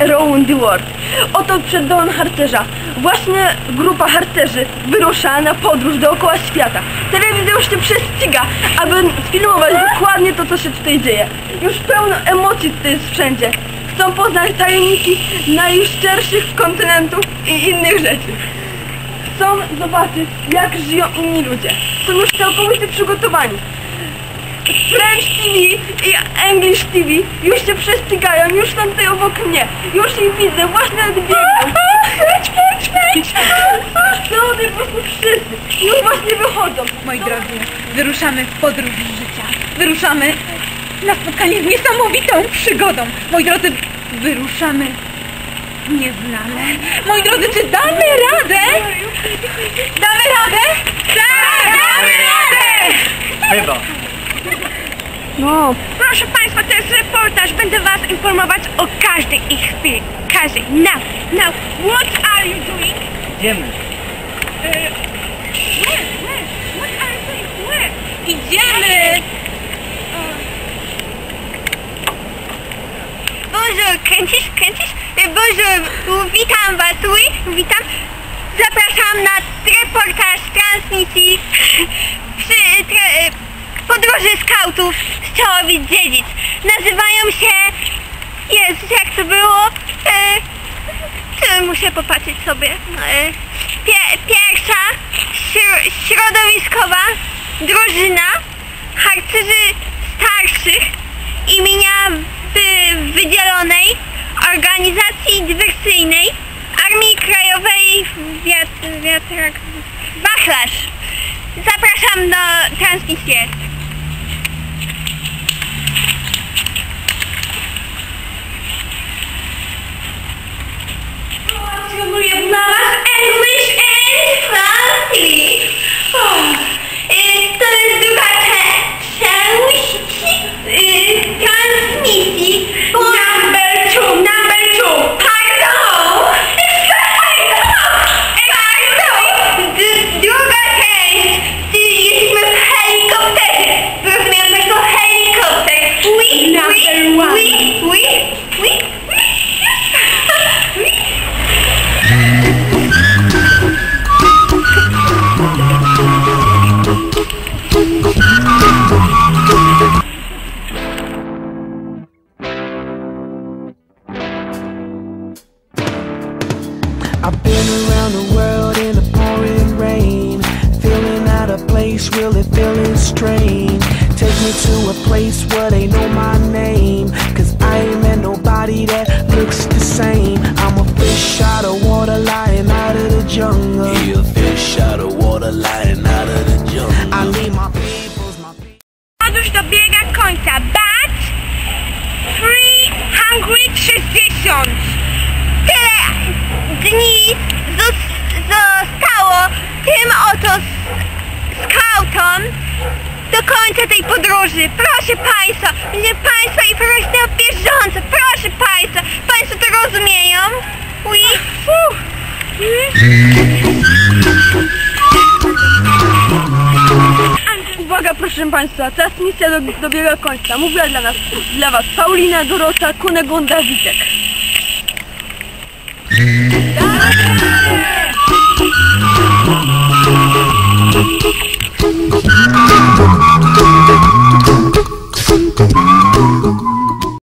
around the world. Oto przed domem harcerza. Właśnie grupa harcerzy wyrusza na podróż dookoła świata. Telewizja już się prześciga, aby sfilmować dokładnie to, co się tutaj dzieje. Już pełno emocji tutaj jest wszędzie. Chcą poznać tajemnicy najszczerszych kontynentów i innych rzeczy. Chcą zobaczyć, jak żyją inni ludzie. Są już całkowicie przygotowani. French TV i English TV już się prześcigają, już są tutaj obok mnie. Już ich widzę, właśnie. Chodź, chodź, chodź. No, po prostu wszyscy. Już właśnie wychodzą. Moi drodzy, wyruszamy w podróż życia. Wyruszamy na spotkanie z niesamowitą przygodą. Moi drodzy, wyruszamy w nieznane. Moi drodzy, czy damy radę? Damy radę? Tak, damy radę! Chyba. No, Proszę Państwa, to jest reportaż. Będę Was informować o każdej ich chwili. Każdej. Now, now, what are you doing? Idziemy. Where, where? What are you doing? Where? Idziemy! Bonjour, kręcisz, kręcisz? Bonjour, witam Was, witam. Zapraszam na reportaż transmisji przy tre, podróży skautów Czołowic Dziedzic. Nazywają się... Jezus, jak to było? E, muszę popatrzeć sobie. E, Pie, pierwsza śro, środowiskowa drużyna harcerzy starszych imienia wy, wydzielonej organizacji dywersyjnej Armii Krajowej wiat, wiatrak, Wachlarz. Zapraszam do transmisji. Been around the world in the pouring rain, feeling out of place, really feeling strange. Take me to a place where they know my name, cause I ain't met nobody that looks the same. I'm a fish out of water, lying out of the jungle. He a fish out of water lying out of the jungle. I need my peoples, my peoples. Podróż dobiega końca. Bat 360. tej podróży. Proszę Państwa, będzie Państwa informować na bieżąco. Proszę Państwa, Państwo to rozumieją? Oui? Fuh. uwaga proszę Państwa, transmisja do, dobiega końca. Mówiła dla nas, dla Was Paulina Dorota Kunegonda Witek.